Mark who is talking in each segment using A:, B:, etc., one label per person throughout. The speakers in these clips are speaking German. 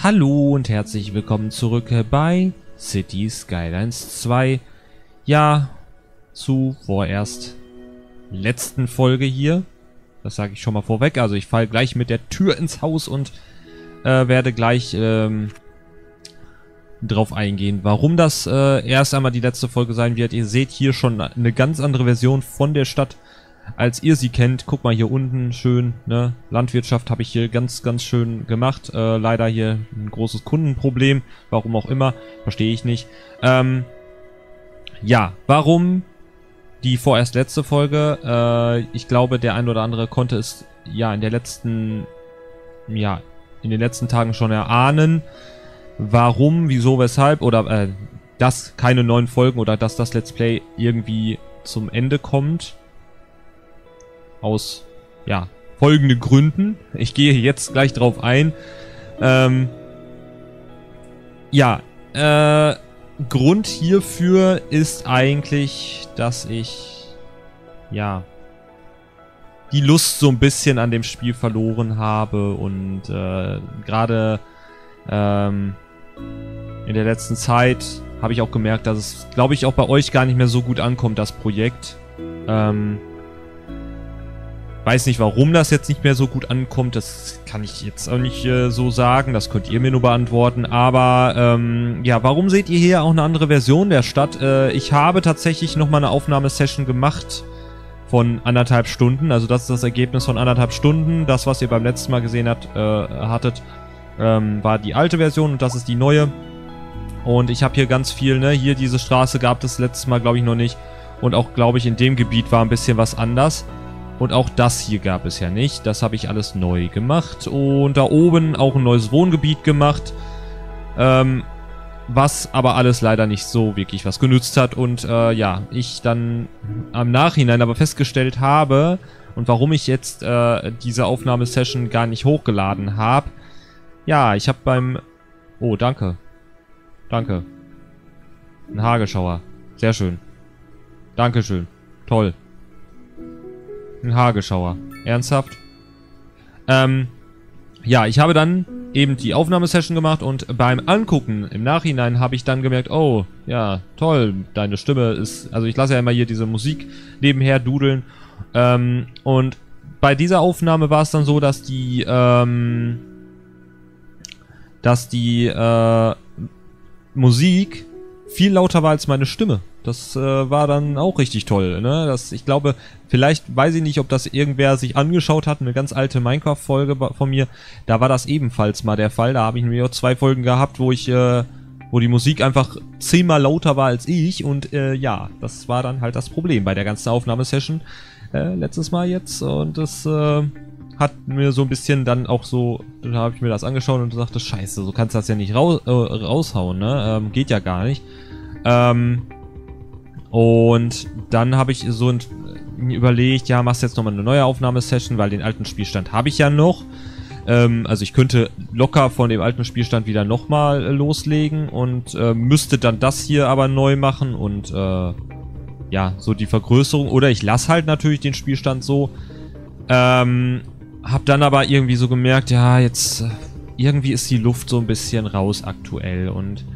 A: Hallo und herzlich willkommen zurück bei City Skylines 2. Ja, zu vorerst letzten Folge hier. Das sage ich schon mal vorweg. Also ich falle gleich mit der Tür ins Haus und äh, werde gleich ähm, drauf eingehen, warum das äh, erst einmal die letzte Folge sein wird. Ihr seht hier schon eine ganz andere Version von der Stadt als ihr sie kennt. Guck mal hier unten, schön, ne? Landwirtschaft habe ich hier ganz, ganz schön gemacht. Äh, leider hier ein großes Kundenproblem, warum auch immer, verstehe ich nicht. Ähm, ja, warum die vorerst letzte Folge? Äh, ich glaube, der ein oder andere konnte es ja in der letzten, ja, in den letzten Tagen schon erahnen. Warum, wieso, weshalb oder äh, dass keine neuen Folgen oder dass das Let's Play irgendwie zum Ende kommt aus, ja, folgenden Gründen. Ich gehe jetzt gleich drauf ein. Ähm, ja, äh, Grund hierfür ist eigentlich, dass ich, ja, die Lust so ein bisschen an dem Spiel verloren habe und äh, gerade ähm, in der letzten Zeit habe ich auch gemerkt, dass es, glaube ich, auch bei euch gar nicht mehr so gut ankommt, das Projekt. Ähm, Weiß nicht, warum das jetzt nicht mehr so gut ankommt. Das kann ich jetzt auch nicht äh, so sagen. Das könnt ihr mir nur beantworten. Aber ähm, ja, warum seht ihr hier auch eine andere Version der Stadt? Äh, ich habe tatsächlich nochmal eine Aufnahmesession gemacht von anderthalb Stunden. Also das ist das Ergebnis von anderthalb Stunden. Das, was ihr beim letzten Mal gesehen habt, äh, hattet, ähm, war die alte Version und das ist die neue. Und ich habe hier ganz viel, ne? Hier diese Straße gab es letztes Mal, glaube ich, noch nicht. Und auch, glaube ich, in dem Gebiet war ein bisschen was anders. Und auch das hier gab es ja nicht. Das habe ich alles neu gemacht. Und da oben auch ein neues Wohngebiet gemacht. Ähm, was aber alles leider nicht so wirklich was genützt hat. Und äh, ja, ich dann am Nachhinein aber festgestellt habe, und warum ich jetzt äh, diese Aufnahmesession gar nicht hochgeladen habe. Ja, ich habe beim... Oh, danke. Danke. Ein Hagelschauer. Sehr schön. Dankeschön. Toll. Ein Hagelschauer. Ernsthaft? Ähm, ja, ich habe dann eben die Aufnahmesession gemacht und beim Angucken im Nachhinein habe ich dann gemerkt, oh, ja, toll, deine Stimme ist, also ich lasse ja immer hier diese Musik nebenher dudeln ähm, und bei dieser Aufnahme war es dann so, dass die, ähm, dass die äh, Musik viel lauter war als meine Stimme. Das äh, war dann auch richtig toll. Ne? Das, ich glaube, vielleicht weiß ich nicht, ob das irgendwer sich angeschaut hat, eine ganz alte Minecraft-Folge von mir. Da war das ebenfalls mal der Fall. Da habe ich mir auch zwei Folgen gehabt, wo ich, äh, wo die Musik einfach zehnmal lauter war als ich. Und äh, ja, das war dann halt das Problem bei der ganzen Aufnahmesession äh, letztes Mal jetzt. Und das äh, hat mir so ein bisschen dann auch so, da habe ich mir das angeschaut und dachte, scheiße, so kannst du das ja nicht raus, äh, raushauen, ne? Ähm, geht ja gar nicht. Ähm, und dann habe ich so überlegt, ja, machst jetzt nochmal eine neue Aufnahmesession, weil den alten Spielstand habe ich ja noch. Ähm, also ich könnte locker von dem alten Spielstand wieder nochmal äh, loslegen und äh, müsste dann das hier aber neu machen und äh, ja, so die Vergrößerung. Oder ich lasse halt natürlich den Spielstand so. Ähm, hab dann aber irgendwie so gemerkt, ja, jetzt äh, irgendwie ist die Luft so ein bisschen raus aktuell und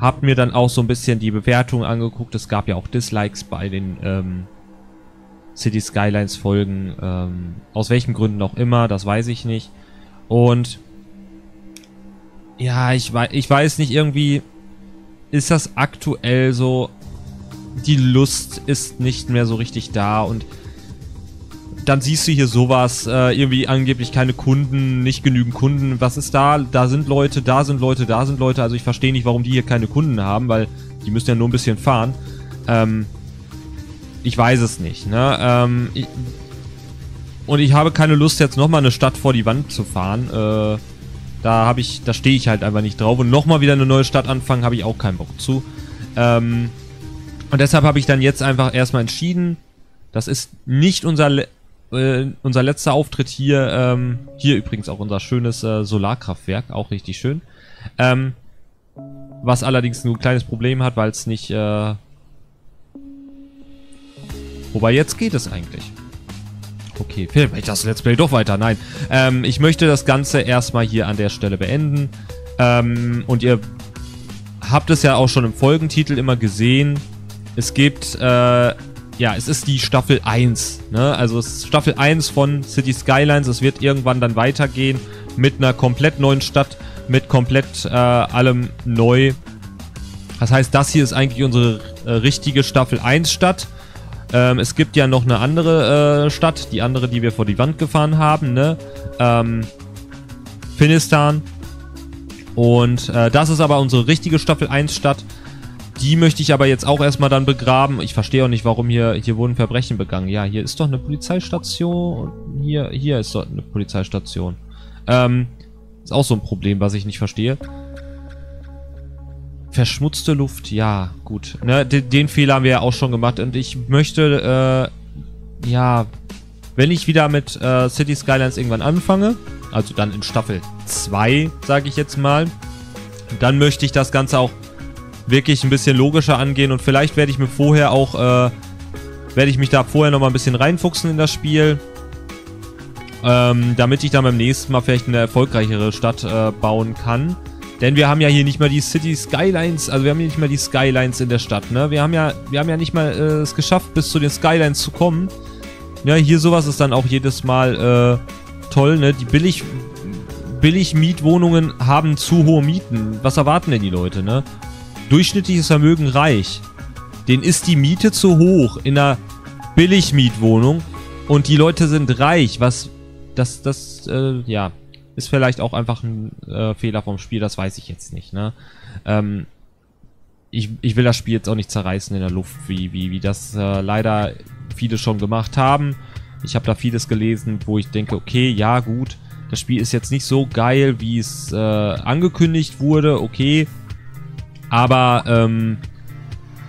A: hab mir dann auch so ein bisschen die Bewertung angeguckt. Es gab ja auch Dislikes bei den ähm, City Skylines Folgen. Ähm, aus welchen Gründen auch immer, das weiß ich nicht. Und ja, ich, weiß, ich weiß nicht, irgendwie ist das aktuell so, die Lust ist nicht mehr so richtig da und dann siehst du hier sowas, äh, irgendwie angeblich keine Kunden, nicht genügend Kunden. Was ist da? Da sind Leute, da sind Leute, da sind Leute. Also ich verstehe nicht, warum die hier keine Kunden haben, weil die müssen ja nur ein bisschen fahren. Ähm, ich weiß es nicht, ne? Ähm, ich, und ich habe keine Lust, jetzt nochmal eine Stadt vor die Wand zu fahren. Äh, da habe ich, da stehe ich halt einfach nicht drauf. Und nochmal wieder eine neue Stadt anfangen, habe ich auch keinen Bock zu. Ähm, und deshalb habe ich dann jetzt einfach erstmal entschieden, das ist nicht unser äh, unser letzter Auftritt hier, ähm, hier übrigens auch unser schönes äh, Solarkraftwerk, auch richtig schön. Ähm, was allerdings nur ein kleines Problem hat, weil es nicht, äh, Wobei jetzt geht es eigentlich. Okay, vielleicht das Let's Play doch weiter. Nein, ähm, ich möchte das Ganze erstmal hier an der Stelle beenden. Ähm, und ihr habt es ja auch schon im Folgentitel immer gesehen. Es gibt, äh, ja, es ist die Staffel 1. Ne? Also es ist Staffel 1 von City Skylines. Es wird irgendwann dann weitergehen mit einer komplett neuen Stadt, mit komplett äh, allem neu. Das heißt, das hier ist eigentlich unsere äh, richtige Staffel 1 Stadt. Ähm, es gibt ja noch eine andere äh, Stadt, die andere, die wir vor die Wand gefahren haben, ne? Ähm, Finistan. Und äh, das ist aber unsere richtige Staffel 1 Stadt. Die möchte ich aber jetzt auch erstmal dann begraben. Ich verstehe auch nicht, warum hier, hier wurden Verbrechen begangen. Ja, hier ist doch eine Polizeistation. Hier, hier ist doch eine Polizeistation. Ähm, ist auch so ein Problem, was ich nicht verstehe. Verschmutzte Luft, ja, gut. Ne, den, den, Fehler haben wir ja auch schon gemacht. Und ich möchte, äh, ja, wenn ich wieder mit äh, City Skylines irgendwann anfange, also dann in Staffel 2, sage ich jetzt mal, dann möchte ich das Ganze auch wirklich ein bisschen logischer angehen. Und vielleicht werde ich mir vorher auch, äh, werde ich mich da vorher nochmal ein bisschen reinfuchsen in das Spiel. Ähm, damit ich dann beim nächsten Mal vielleicht eine erfolgreichere Stadt äh, bauen kann. Denn wir haben ja hier nicht mal die City Skylines, also wir haben hier nicht mal die Skylines in der Stadt, ne? Wir haben ja, wir haben ja nicht mal äh, es geschafft, bis zu den Skylines zu kommen. Ja, hier sowas ist dann auch jedes Mal äh, toll, ne? Die billig, billig Mietwohnungen haben zu hohe Mieten. Was erwarten denn die Leute, ne? Durchschnittliches Vermögen reich. Den ist die Miete zu hoch in einer Billigmietwohnung und die Leute sind reich. Was, das, das, äh, ja, ist vielleicht auch einfach ein äh, Fehler vom Spiel, das weiß ich jetzt nicht. Ne? Ähm, ich, ich will das Spiel jetzt auch nicht zerreißen in der Luft, wie, wie, wie das äh, leider viele schon gemacht haben. Ich habe da vieles gelesen, wo ich denke, okay, ja gut, das Spiel ist jetzt nicht so geil, wie es äh, angekündigt wurde, okay. Aber ähm,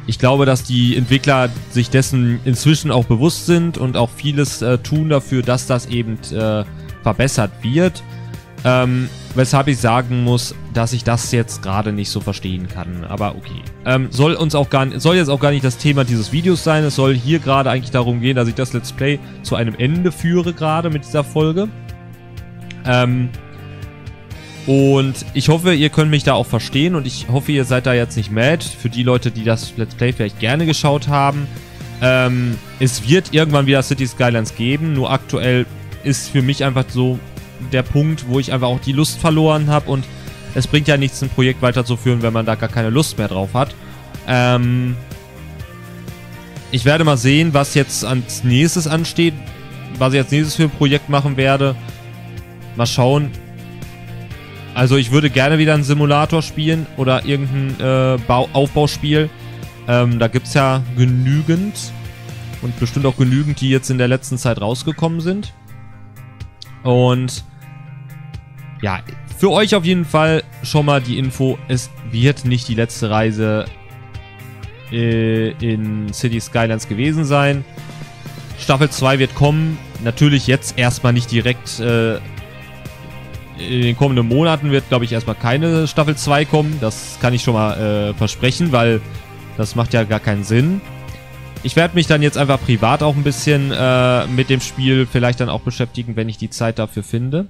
A: ich glaube, dass die Entwickler sich dessen inzwischen auch bewusst sind und auch vieles äh, tun dafür, dass das eben äh, verbessert wird. Ähm, weshalb ich sagen muss, dass ich das jetzt gerade nicht so verstehen kann. Aber okay. Ähm, soll uns auch gar soll jetzt auch gar nicht das Thema dieses Videos sein. Es soll hier gerade eigentlich darum gehen, dass ich das Let's Play zu einem Ende führe, gerade mit dieser Folge. Ähm, und ich hoffe, ihr könnt mich da auch verstehen und ich hoffe, ihr seid da jetzt nicht mad. Für die Leute, die das Let's Play vielleicht gerne geschaut haben. Ähm, es wird irgendwann wieder City Skylines geben, nur aktuell ist für mich einfach so der Punkt, wo ich einfach auch die Lust verloren habe und es bringt ja nichts, ein Projekt weiterzuführen, wenn man da gar keine Lust mehr drauf hat. Ähm, ich werde mal sehen, was jetzt als nächstes ansteht, was ich als nächstes für ein Projekt machen werde. Mal schauen. Also ich würde gerne wieder einen Simulator spielen oder irgendein äh, Bau Aufbauspiel. Ähm, da gibt es ja genügend und bestimmt auch genügend, die jetzt in der letzten Zeit rausgekommen sind. Und ja, für euch auf jeden Fall schon mal die Info, es wird nicht die letzte Reise äh, in City Skylines gewesen sein. Staffel 2 wird kommen. Natürlich jetzt erstmal nicht direkt äh, in den kommenden Monaten wird, glaube ich, erstmal keine Staffel 2 kommen. Das kann ich schon mal äh, versprechen, weil das macht ja gar keinen Sinn. Ich werde mich dann jetzt einfach privat auch ein bisschen äh, mit dem Spiel vielleicht dann auch beschäftigen, wenn ich die Zeit dafür finde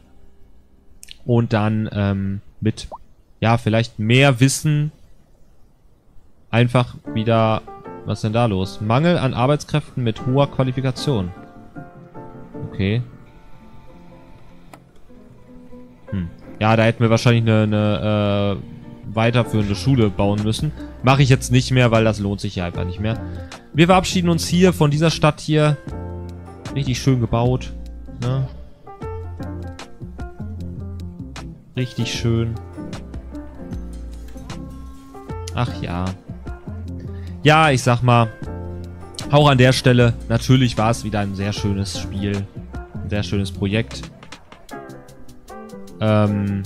A: und dann ähm, mit, ja, vielleicht mehr Wissen einfach wieder, was ist denn da los? Mangel an Arbeitskräften mit hoher Qualifikation. Okay. Hm. Ja, da hätten wir wahrscheinlich eine, eine äh, weiterführende Schule bauen müssen. Mache ich jetzt nicht mehr, weil das lohnt sich ja einfach nicht mehr. Wir verabschieden uns hier von dieser Stadt hier. Richtig schön gebaut. Ne? Richtig schön. Ach ja. Ja, ich sag mal, auch an der Stelle, natürlich war es wieder ein sehr schönes Spiel. Ein sehr schönes Projekt. Ähm,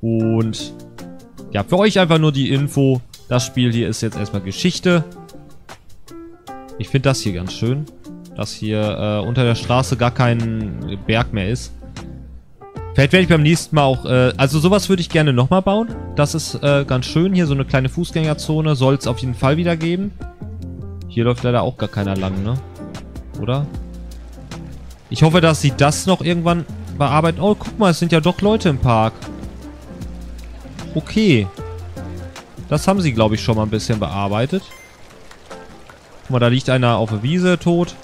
A: und ja, für euch einfach nur die Info. Das Spiel hier ist jetzt erstmal Geschichte. Ich finde das hier ganz schön. Dass hier äh, unter der Straße gar kein Berg mehr ist. Vielleicht werde ich beim nächsten Mal auch, äh, also sowas würde ich gerne nochmal bauen. Das ist äh, ganz schön. Hier so eine kleine Fußgängerzone soll es auf jeden Fall wieder geben. Hier läuft leider auch gar keiner lang, ne? Oder? Ich hoffe, dass sie das noch irgendwann bearbeiten. Oh, guck mal, es sind ja doch Leute im Park. Okay. Das haben sie, glaube ich, schon mal ein bisschen bearbeitet. Guck mal, da liegt einer auf der Wiese tot.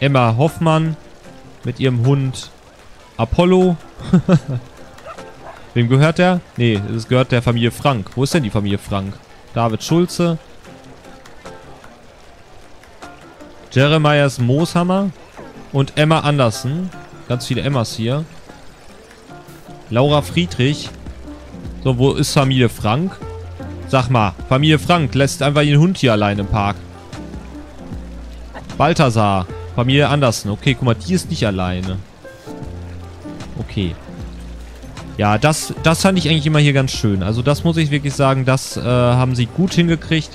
A: Emma Hoffmann mit ihrem Hund Apollo. Wem gehört der? Nee, es gehört der Familie Frank. Wo ist denn die Familie Frank? David Schulze. Jeremias Mooshammer. Und Emma Andersen. Ganz viele Emmas hier. Laura Friedrich. So, wo ist Familie Frank? Sag mal, Familie Frank lässt einfach ihren Hund hier allein im Park. Balthasar. Familie Andersen. Okay, guck mal, die ist nicht alleine. Okay. Ja, das, das fand ich eigentlich immer hier ganz schön. Also das muss ich wirklich sagen, das äh, haben sie gut hingekriegt.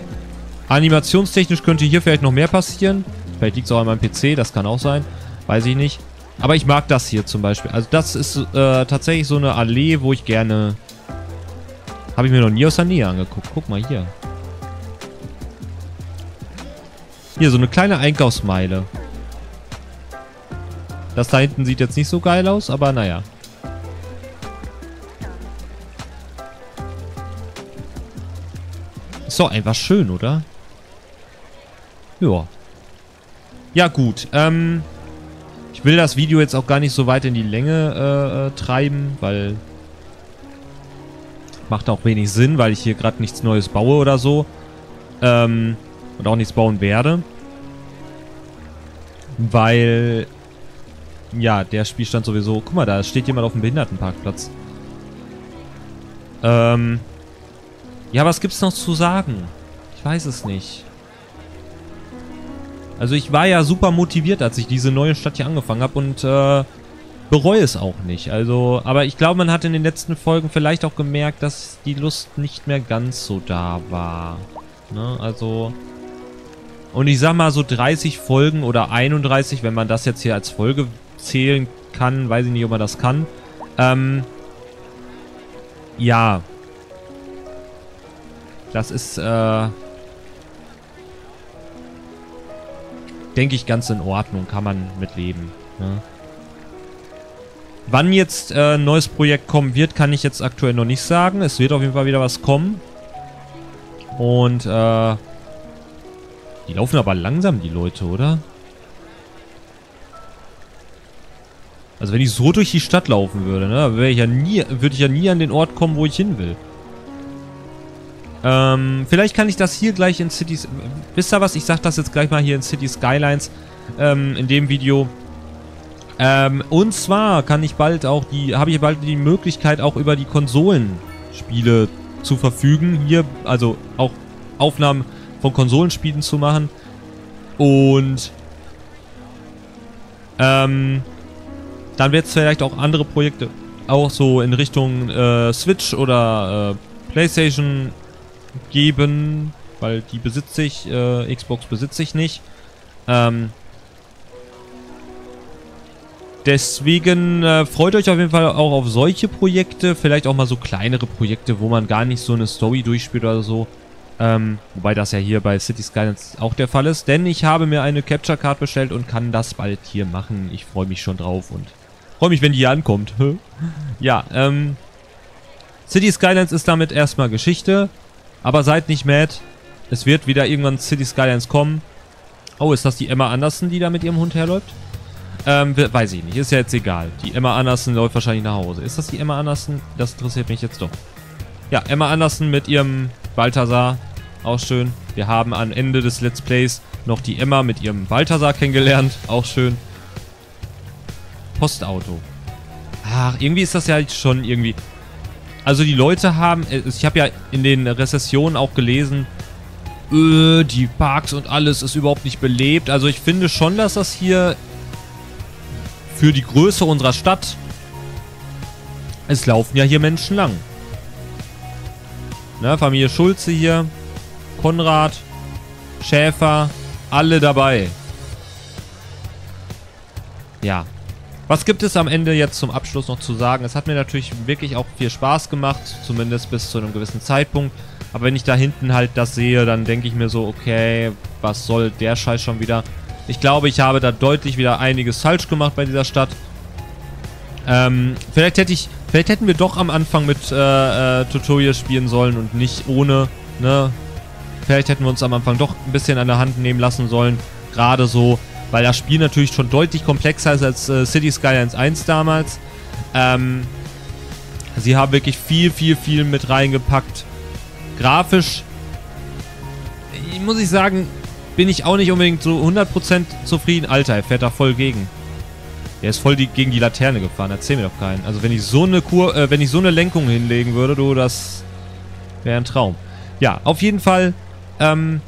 A: Animationstechnisch könnte hier vielleicht noch mehr passieren. Vielleicht liegt es auch an meinem PC, das kann auch sein. Weiß ich nicht. Aber ich mag das hier zum Beispiel. Also das ist äh, tatsächlich so eine Allee, wo ich gerne... Habe ich mir noch nie aus der Nähe angeguckt. Guck mal hier. Hier, so eine kleine Einkaufsmeile. Das da hinten sieht jetzt nicht so geil aus, aber naja. Ist doch einfach schön, oder? Ja. Ja, gut. Ähm, ich will das Video jetzt auch gar nicht so weit in die Länge äh, äh, treiben, weil macht auch wenig Sinn, weil ich hier gerade nichts Neues baue oder so. Ähm, und auch nichts bauen werde. Weil, ja, der Spielstand sowieso... Guck mal, da steht jemand auf dem Behindertenparkplatz. Ähm, ja, was gibt's noch zu sagen? Ich weiß es nicht. Also ich war ja super motiviert, als ich diese neue Stadt hier angefangen habe und äh, bereue es auch nicht. Also, aber ich glaube, man hat in den letzten Folgen vielleicht auch gemerkt, dass die Lust nicht mehr ganz so da war. Ne? Also, und ich sag mal so 30 Folgen oder 31, wenn man das jetzt hier als Folge zählen kann, weiß ich nicht, ob man das kann. Ähm, ja. Das ist, äh, denke ich, ganz in Ordnung. Kann man mitleben. Ne? Wann jetzt äh, ein neues Projekt kommen wird, kann ich jetzt aktuell noch nicht sagen. Es wird auf jeden Fall wieder was kommen. Und, äh... Die laufen aber langsam, die Leute, oder? Also wenn ich so durch die Stadt laufen würde, ne, wäre ich ja nie, würde ich ja nie an den Ort kommen, wo ich hin will. Ähm, vielleicht kann ich das hier gleich in Cities... Wisst ihr was? Ich sag das jetzt gleich mal hier in City Skylines ähm, in dem Video. Ähm, und zwar kann ich bald auch die... Habe ich bald die Möglichkeit, auch über die Konsolenspiele zu verfügen. Hier, also auch Aufnahmen von Konsolenspielen zu machen. Und... Ähm... Dann wird es vielleicht auch andere Projekte auch so in Richtung äh, Switch oder äh, Playstation geben, weil die besitze ich, äh, Xbox besitze ich nicht. Ähm, deswegen äh, freut euch auf jeden Fall auch auf solche Projekte, vielleicht auch mal so kleinere Projekte, wo man gar nicht so eine Story durchspielt oder so. Ähm, wobei das ja hier bei City Skylines auch der Fall ist, denn ich habe mir eine Capture Card bestellt und kann das bald hier machen. Ich freue mich schon drauf und freue mich, wenn die hier ankommt. ja, ähm, City Skylines ist damit erstmal Geschichte. Aber seid nicht mad. Es wird wieder irgendwann City Skylines kommen. Oh, ist das die Emma Anderson, die da mit ihrem Hund herläuft? Ähm, weiß ich nicht. Ist ja jetzt egal. Die Emma Anderson läuft wahrscheinlich nach Hause. Ist das die Emma Anderson? Das interessiert mich jetzt doch. Ja, Emma Anderson mit ihrem Balthasar. Auch schön. Wir haben am Ende des Let's Plays noch die Emma mit ihrem Balthasar kennengelernt. Auch schön. Postauto. Ach, irgendwie ist das ja schon irgendwie... Also die Leute haben, äh, ich habe ja in den Rezessionen auch gelesen, öh, die Parks und alles ist überhaupt nicht belebt. Also ich finde schon, dass das hier für die Größe unserer Stadt, es laufen ja hier Menschen lang. Ne, Familie Schulze hier, Konrad, Schäfer, alle dabei. Ja, was gibt es am Ende jetzt zum Abschluss noch zu sagen? Es hat mir natürlich wirklich auch viel Spaß gemacht, zumindest bis zu einem gewissen Zeitpunkt. Aber wenn ich da hinten halt das sehe, dann denke ich mir so, okay, was soll der Scheiß schon wieder? Ich glaube, ich habe da deutlich wieder einiges falsch gemacht bei dieser Stadt. Ähm, vielleicht hätte ich Vielleicht hätten wir doch am Anfang mit äh, äh, Tutorial spielen sollen und nicht ohne, ne? Vielleicht hätten wir uns am Anfang doch ein bisschen an der Hand nehmen lassen sollen. Gerade so, weil das Spiel natürlich schon deutlich komplexer ist als äh, City Skylines 1 damals. Ähm, sie haben wirklich viel, viel, viel mit reingepackt. Grafisch, muss ich sagen, bin ich auch nicht unbedingt so 100% zufrieden. Alter, er fährt da voll gegen. Er ist voll die, gegen die Laterne gefahren. Erzähl mir doch keinen. Also wenn ich so eine Kur äh, wenn ich so eine Lenkung hinlegen würde, du, das wäre ein Traum. Ja, auf jeden Fall. Ähm,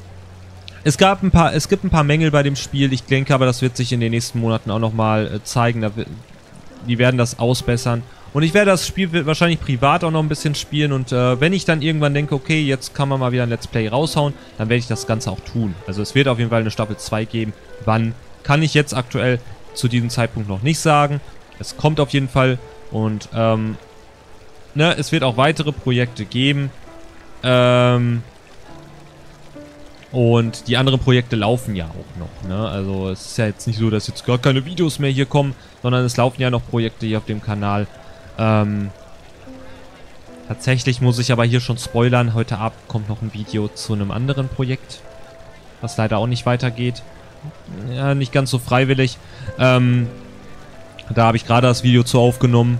A: es gab ein paar, es gibt ein paar Mängel bei dem Spiel. Ich denke aber, das wird sich in den nächsten Monaten auch nochmal äh, zeigen. Die werden das ausbessern. Und ich werde das Spiel wahrscheinlich privat auch noch ein bisschen spielen. Und äh, wenn ich dann irgendwann denke, okay, jetzt kann man mal wieder ein Let's Play raushauen, dann werde ich das Ganze auch tun. Also es wird auf jeden Fall eine Staffel 2 geben. Wann, kann ich jetzt aktuell zu diesem Zeitpunkt noch nicht sagen. Es kommt auf jeden Fall und ähm, ne, es wird auch weitere Projekte geben. Ähm, und die anderen Projekte laufen ja auch noch. Ne? Also es ist ja jetzt nicht so, dass jetzt gar keine Videos mehr hier kommen, sondern es laufen ja noch Projekte hier auf dem Kanal. Ähm, tatsächlich muss ich aber hier schon spoilern. Heute Abend kommt noch ein Video zu einem anderen Projekt, was leider auch nicht weitergeht ja, nicht ganz so freiwillig. Ähm, da habe ich gerade das Video zu aufgenommen,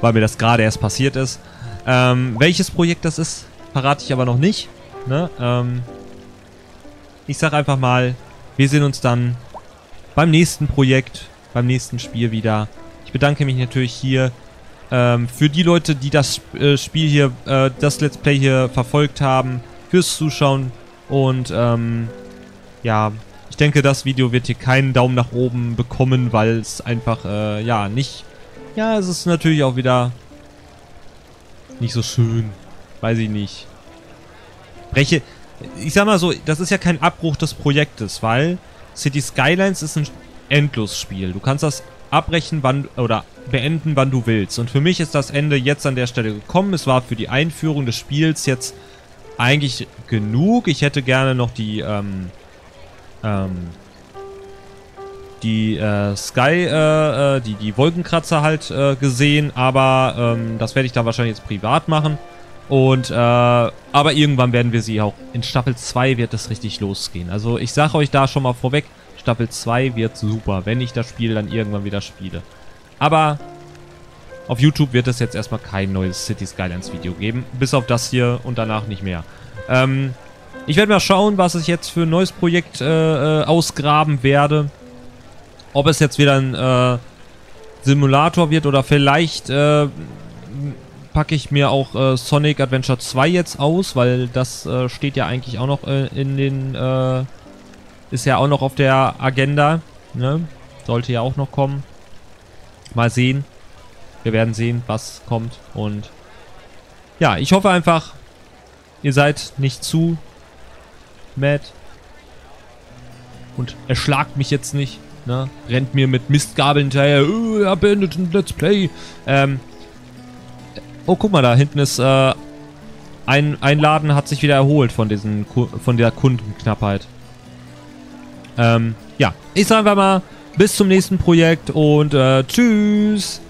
A: weil mir das gerade erst passiert ist. Ähm, welches Projekt das ist, verrate ich aber noch nicht. Ne? Ähm, ich sage einfach mal, wir sehen uns dann beim nächsten Projekt, beim nächsten Spiel wieder. Ich bedanke mich natürlich hier ähm, für die Leute, die das äh, Spiel hier, äh, das Let's Play hier verfolgt haben, fürs Zuschauen und ähm, ja, ich denke, das Video wird hier keinen Daumen nach oben bekommen, weil es einfach, äh, ja, nicht... Ja, es ist natürlich auch wieder nicht so schön. Weiß ich nicht. Breche... Ich sag mal so, das ist ja kein Abbruch des Projektes, weil City Skylines ist ein Endlosspiel. Du kannst das abbrechen, wann oder beenden, wann du willst. Und für mich ist das Ende jetzt an der Stelle gekommen. Es war für die Einführung des Spiels jetzt eigentlich genug. Ich hätte gerne noch die, ähm, ähm, die äh, Sky, äh, äh, die, die Wolkenkratzer halt äh, gesehen, aber ähm, das werde ich dann wahrscheinlich jetzt privat machen. Und, äh, aber irgendwann werden wir sie auch, in Staffel 2 wird das richtig losgehen. Also ich sage euch da schon mal vorweg, Staffel 2 wird super, wenn ich das Spiel dann irgendwann wieder spiele. Aber auf YouTube wird es jetzt erstmal kein neues City Skylines Video geben, bis auf das hier und danach nicht mehr. Ähm, ich werde mal schauen, was ich jetzt für ein neues Projekt äh, äh, ausgraben werde. Ob es jetzt wieder ein äh, Simulator wird oder vielleicht äh, packe ich mir auch äh, Sonic Adventure 2 jetzt aus, weil das äh, steht ja eigentlich auch noch in den... ist ja auch noch auf der Agenda. Ne? Sollte ja auch noch kommen. Mal sehen. Wir werden sehen, was kommt. Und ja, ich hoffe einfach, ihr seid nicht zu Matt. Und erschlagt mich jetzt nicht, ne? Rennt mir mit Mistgabeln hinterher. Oh, er beendet ein Let's Play. Ähm. Oh, guck mal, da hinten ist, äh, ein, ein Laden hat sich wieder erholt von diesen, von der Kundenknappheit. Ähm, ja. Ich sage einfach mal, bis zum nächsten Projekt und, äh, tschüss.